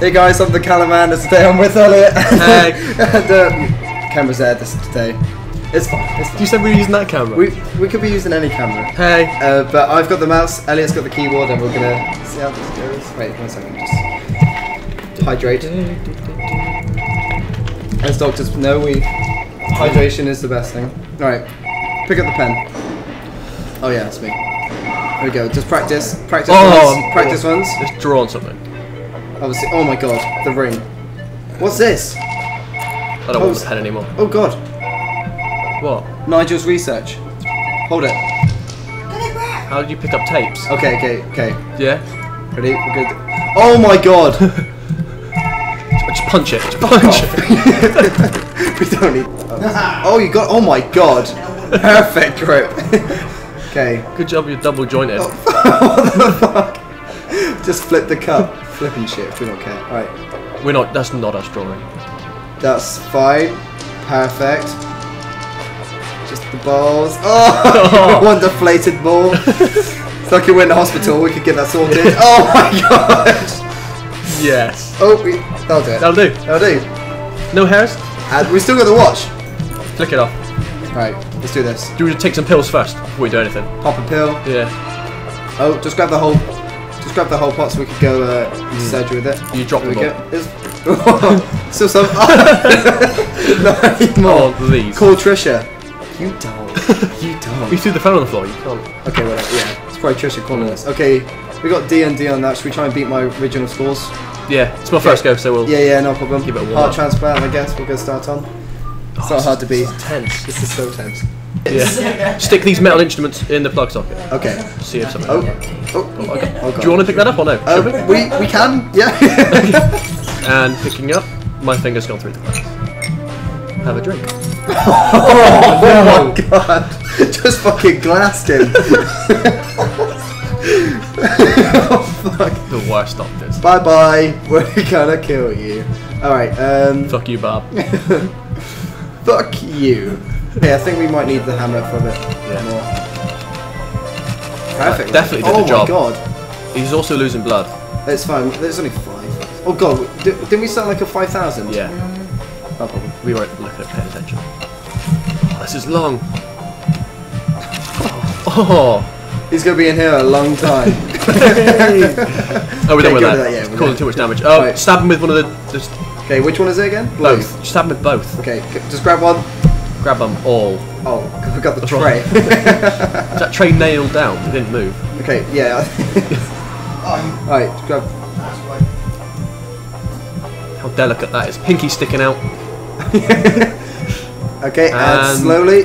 Hey guys, I'm the Calamander today. I'm with Elliot. Hey. and, um, camera's there this today. It's fine. It's fine. You said we were using that camera. We we could be using any camera. hey. Uh, but I've got the mouse. Elliot's got the keyboard, and we're gonna see how this goes. Wait one second. Just hydrate. As doctors know, we hydration is the best thing. All right, pick up the pen. Oh yeah, that's me. There we go. Just practice. Practice Oh, ones. Practice ones. Just draw on something. Obviously. Oh my god, the ring. What's this? I don't want the pen anymore. Oh god, What? Nigel's research. Hold it. How did you pick up tapes? Okay, okay, okay. Yeah? Ready? We're good. Oh my god. Just punch it. Just punch it. we don't need. Oh, oh, you got. Oh my god. Perfect grip. okay. Good job you're double jointed. what the fuck? Just flip the cup. Flipping shit. We don't care. Alright. We're not, that's not us drawing. That's fine. Perfect. Just the balls. Oh, one deflated ball. it's like you went the hospital. We could get that sorted. Oh my god. Yes. Oh, we, that'll do it. That'll do. That'll do. No hairs? And we still got the watch. Flick it off. Right, let's do this. Do we just take some pills first before we do anything? Pop a pill. Yeah. Oh, just grab the whole, just grab the whole pot so we could go uh, into surgery with it. You drop There we the go. ball. Still some. Not anymore. Oh, please. Call Trisha. You don't. You don't. threw the phone on the floor. You can't. Okay, whatever. Yeah, it's probably Trisha calling us. Okay, we got D and D on that. Should we try and beat my original scores? Yeah. It's my first go, so we'll. Yeah, yeah, no problem. Give it a warm Heart transplant, I guess. We're gonna start on. It's not hard to beat. Tense. This is so tense. Yeah. Stick these metal instruments in the plug socket. Okay. See if something. Oh. Oh. Okay. Oh, God. Do you want to pick that up or no? Uh, we we can. Yeah. And picking up, my finger's gone through the glass. Have a drink. Oh my god! Just fucking glassed him. oh fuck. The worst doctors. Bye bye. We're gonna kill you. Alright, um. Fuck you, Bob. Fuck you. Okay, I think we might need the hammer for a bit Yeah. more. Perfect. Definitely did oh the job. Oh my god. He's also losing blood. It's fine. There's only five. Oh god. Did, didn't we start like a 5,000? Yeah. Oh, no problem. We weren't looking at paying attention. Oh, this is long. Oh. He's gonna be in here a long time. Oh, we're Okay, done with that. that, yeah, It's we're causing too much damage. Oh, Right. stab him with one of the. Just okay, which one is it again? both. Just stab him with both. Okay, just grab one. Grab them all. Oh, we got the tray. Is that tray nailed down? It didn't move. okay, yeah. Alright, grab. How delicate that is. Pinky sticking out. Okay, and, And- slowly.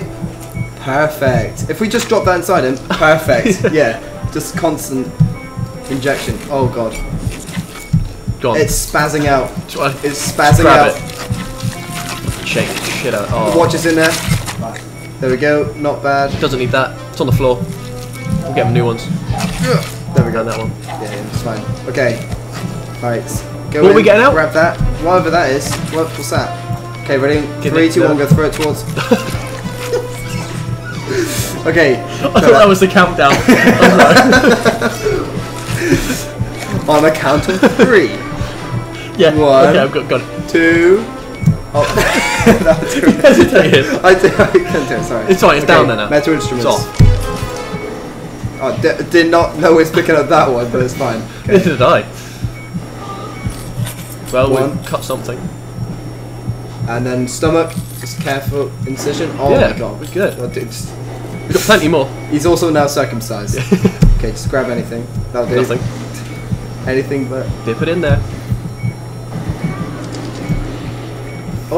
Perfect. If we just drop that inside him, perfect. yeah, just constant injection. Oh god, Gone. it's spazzing out. It's spazzing grab out. it. Shake the shit out. The Oh. watch is in there. There we go. Not bad. Doesn't need that. It's on the floor. We'll get him new ones. There we go. That one. Yeah, yeah, it's fine. Okay. Right. Go What are we getting out? Grab that. Whatever that is. What, what's that? Okay, ready? Give Three, two, the- one. Go throw it towards. okay. I thought that was the countdown. On a count of three. yeah. One. Okay, I've got, got it. two. Oh, that was good. I did. I can't do it. Sorry. It's fine, it's down there now. Metal instruments. It's off. Oh, d- did not know it's picking up that one, but it's fine. Neither did I. Well, One. we cut something. And then stomach. Just careful incision. Oh yeah, my god. we're good. Oh, dude, just- We've got plenty more. He's also now circumcised. okay, just grab anything. That'll do. Nothing. Anything but. Dip it in there.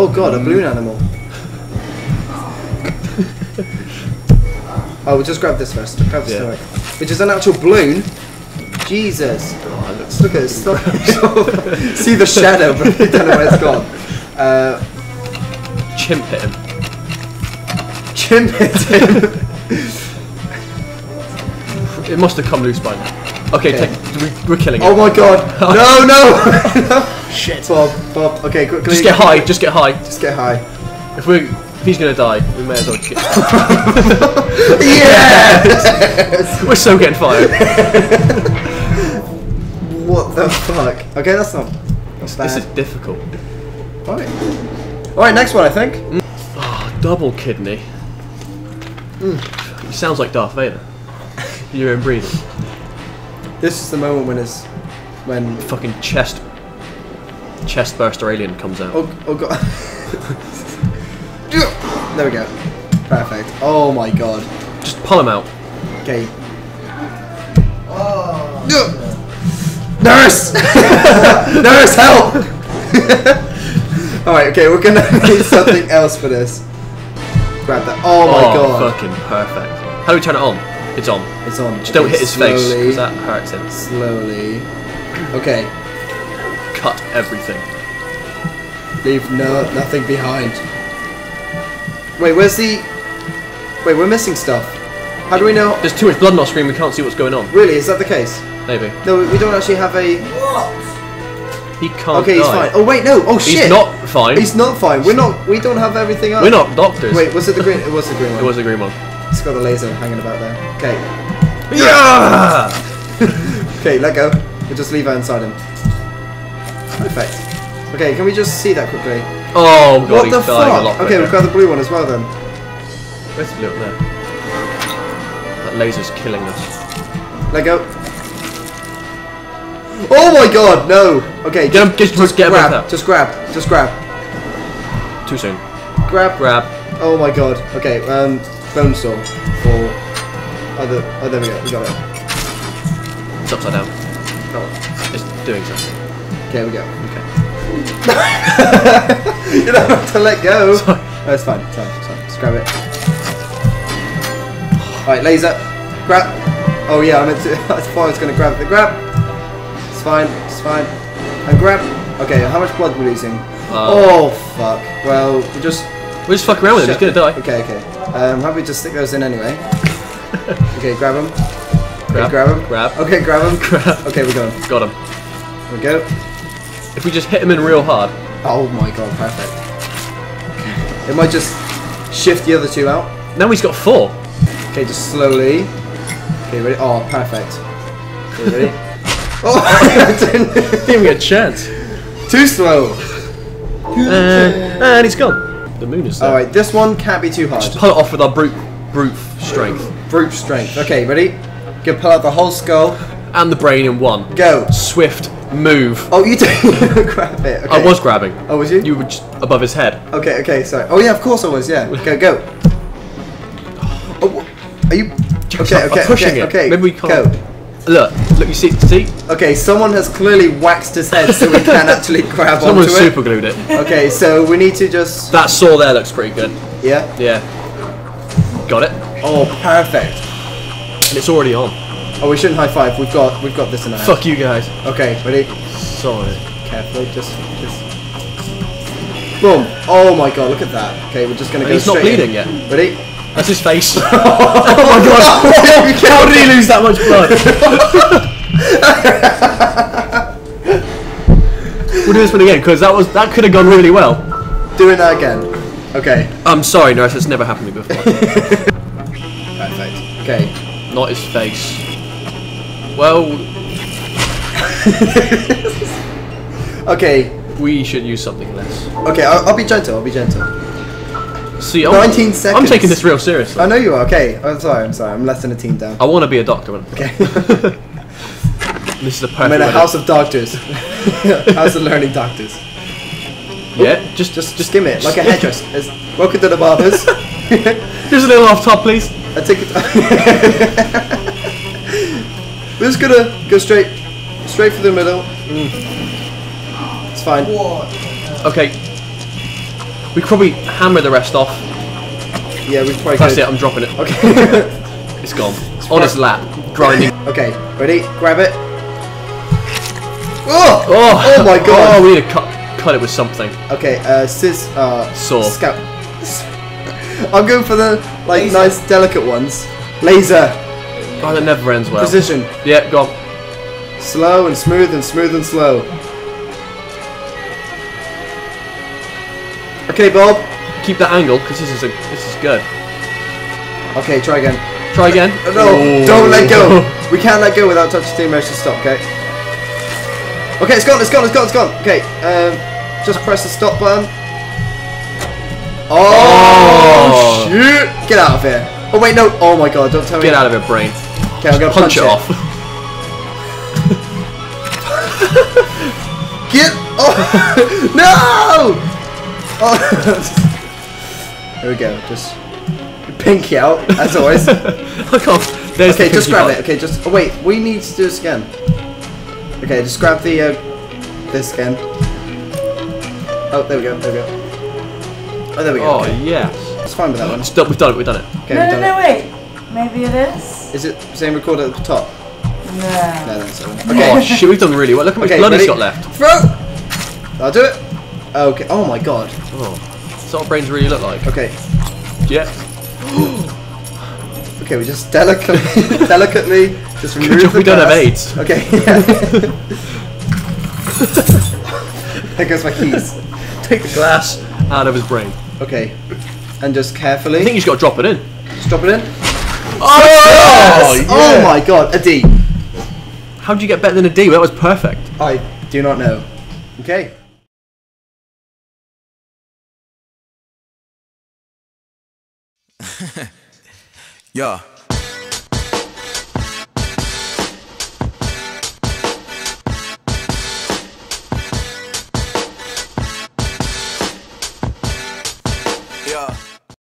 Oh god, a balloon animal. oh, we'll just grab this first. Grab the Yeah. Which is an actual balloon. Jesus. Oh, Look at this. See the shadow, but we don't know where it's gone. Uh, chimp hit him. Jim hit him. It must have come loose by now. Okay, Okay. take, we, we're killing it. Oh my god. No, no. Shit. Bob, Bob. Okay, quickly. just get high. Just get high. Just get high. If we if he's gonna die, we may as well get. Yeah! we're so getting fired. what the fuck? Okay, that's not. This bad. This is difficult. Alright. Alright, next one, I think. Oh, double kidney. Hmm. He sounds like Darth Vader. You're inbreeding. This is the moment when it's. When. Fucking chest. Chest burster alien comes out. Oh, oh god. there we go. Perfect. Oh my god. Just pull him out. Okay. Oh. Nurse! Nurse, help! Alright, okay, we're gonna need something else for this. Grab that. Oh my oh, god. fucking perfect. How do we turn it on? It's on. It's on. Just don't Okay, hit his face, slowly, because that hurts him. Slowly. Okay. Cut everything. Leave no nothing behind. Wait, where's the... Wait, we're missing stuff. How do we know... There's too much blood on our screen, we can't see what's going on. Really, is that the case? Maybe. No, we don't actually have a... What? He can't Okay, he's die. fine. Oh wait, no. Oh shit. He's not fine. He's not fine. We're not. We don't have everything up. We're not doctors. Wait, was it the green? It was the green one. It was a green one. It's got the laser hanging about there. Okay. Yeah! Okay, let go. We'll just leave her inside him. Perfect. Okay, can we just see that quickly? Oh god, what he's the dying a fuck? lot Okay, we've got the blue one as well then. Where's the blue up there? That laser's killing us. Let go. Oh my god, no! Okay, Get him- just- just get grab. back up. Just grab. Just grab. Too soon. Grab. Grab. Oh my god. Okay, um, bone saw for other. Oh, there we go. We got it. It's upside down. Oh, It's doing something. Okay, we go. Okay. you don't have to let go. Sorry. No, it's fine. It's fine. It's fine. Just grab it. Alright, laser. Grab. Oh yeah, I meant to. I thought I was going to grab the grab. It's fine. It's fine. And grab. Okay, how much blood we're losing? Uh, oh fuck. Well, we just. We'll just fuck around with it. he's gonna die. Okay, okay. Um, how about we just stick those in anyway? okay, grab them. Okay, Grab. grab them. Grab. Okay, grab them. Grab. Okay, we're going. Got him. Here we go. If we just hit him in real hard. Oh my god, perfect. It might just shift the other two out. Now he's got four. Okay, just slowly. Okay, ready? Oh, perfect. Okay, ready? oh, I didn't- Didn't even get a chance. too slow. Uh, and he's gone. The moon is there. Alright, this one can't be too hard. Just pull it off with our brute brute strength. Brute strength. Okay, ready? Go pull out the whole skull. And the brain in one. Go. Swift move. Oh, you didn't grab it. Okay. I was grabbing. Oh, was you? You were just above his head. Okay, okay, sorry. Oh yeah, of course I was. Yeah. Go, go. Oh, are you? Okay, okay, pushing okay, it. okay. Maybe we can't. Go. Look, look, you see, see? Okay, someone has clearly waxed his head so we can actually grab Someone onto super it. glued it. Okay, so we need to just. That saw there looks pretty good. Yeah. Yeah. Got it. Oh, perfect. And it's already on. Oh, we shouldn't high five. We've got, we've got this in our. Fuck you guys. Okay, ready? Sorry. Carefully, just, just. Boom! Oh my god, look at that. Okay, we're just gonna go he's not straight in. bleeding yet. Ready? That's his face. oh my god. How did he lose that much blood? we'll do this one again because that was that could have gone really well. Doing that again. Okay, I'm sorry, nurse. It's never happened to me before. perfect. Okay. Not his face. Well, Okay, we should use something less. okay, I'll, I'll be gentle, I'll be gentle. See, I'm, 19 I'm taking this real seriously. I know you are, okay. I'm sorry, I'm sorry, I'm less than a team down. I want to be a doctor. When Okay. this is a perfect. I'm in a house of doctors. house of learning doctors. Yeah, just Just, just skim it, like a hairdresser. Welcome to the barbers. Just a little off top, please. I take it. We're just gonna go straight, straight for the middle. It's fine. Okay. We probably hammer the rest off. Yeah, we probably That's could. it. I'm dropping it. Okay. It's gone. It's On his lap, grinding. okay, ready? Grab it. Oh! Oh, Oh my god! Oh, we need to cut, cut it with something. Okay, uh, sis, uh, Saw. Scout. I'm going for the like nice, delicate ones. Laser, Oh, that never ends well. precision, Yeah, go on. slow and smooth and smooth and slow. Okay, Bob. Keep that angle, because this is a this is good. Okay, try again. Try again. No, Oh. don't let go. We can't let go without touching the motion stop. Okay. Okay, it's gone, it's gone, it's gone, it's gone. Okay, um, just press the stop button. Oh, Oh. shoot! Get out of here. Oh wait, no. Oh my god, don't tell me. Get out of it, brain. Okay, I'm gonna Punch punch, it off. Get. Oh no! Oh. there we go. Just pinky out as always. I can't. There's Okay, the just grab part. it. Okay, just. Oh wait, we need to do this again. Okay, just grab the uh, this again. Oh, there we go. There we go. Oh, there we go. Oh okay. yes. It's fine with that one. Stop. We've done it. We've done it. Okay, no, we've no, done no, it. wait. Maybe it is. Is it same record at the top? No. No, that's the one. Oh Okay. shit, we've done really well. Look how much Okay, blood ready? he's got left. Throw. I'll do it. Okay. Oh my god. Oh, that's what brains really look like. Okay. Yeah. Okay, we just delicately, delicately just remove Good job the we don't have glass. AIDS. Okay. there goes my keys. Take the glass out of his brain. Okay. And just carefully. I think you just got to drop it in. just drop it in. Oh, Oh, oh my god, a D. How did you get better than a D? That was perfect. I do not know. Okay. Yeah.